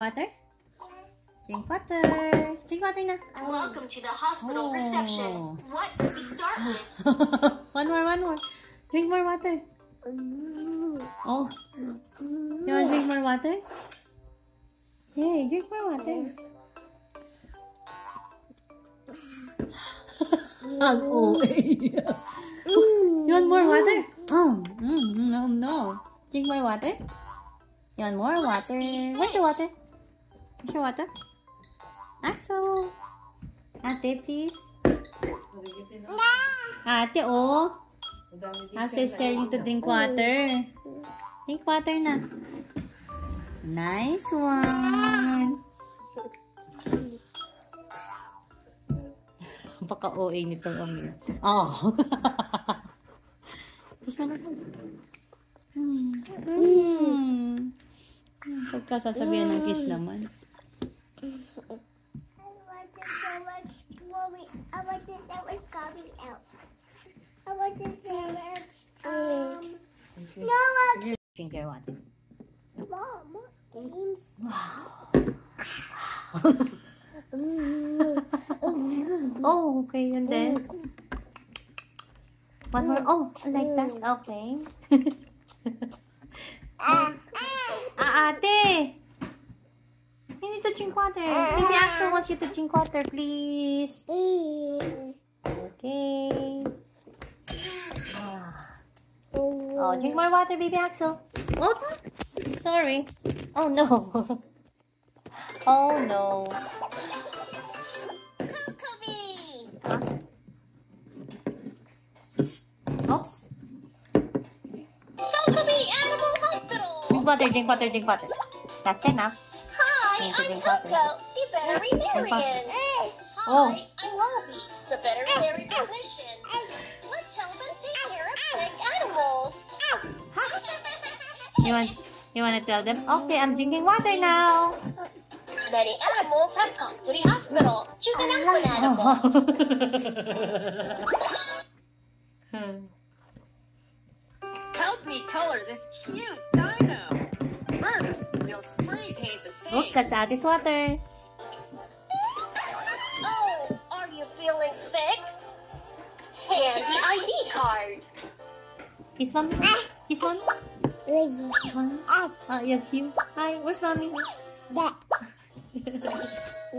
Water? Drink water. Drink water na. Welcome to the hospital Oh. reception. What did we start with? one more, one more. Drink more water. Oh. You want to drink more water? Hey, drink more water. OA. you want more water? Oh, mm, no, no. Drink more water? You want more water? Where's your fish. water? Your water? Axel. Ate, please. Ate, oh. Axel is telling to drink water. Drink water na. Nice one. Baka OA nito Oh. Mo na kiss. Hmm. Hmm. Pagkasasabihan ng kiss naman. To so much mommy. I want to so much coming out. I want to so much um no more Drink your water. more games. Oh, okay. And then? One more. Oh, like that. Okay. Ah, ah, ate! You need to drink water. Maybe Axel wants you to drink water, please. Okay. Ah. Oh, drink more water, baby Axel. Oops. Sorry. Oh, no. oh, no. Huh? Oops. Falcony Animal Hospital. Drink water, drink water, drink water. That's enough. Hi, Need to I'm drink. Coco, the veterinarian. Oh. Hi, I'm Robbie, the veterinary technician. Let's help and take care of sick animals. You want you want to tell them? Okay, I'm drinking water now. Many animals have come to the hospital. Choose an elephant animal. Help me color this cute dino. Face. that's water. Oh, are you feeling sick? Scan the ID card. This one? This one? Kiss mommy. Oh, yes, you. Hi, where's mommy? That.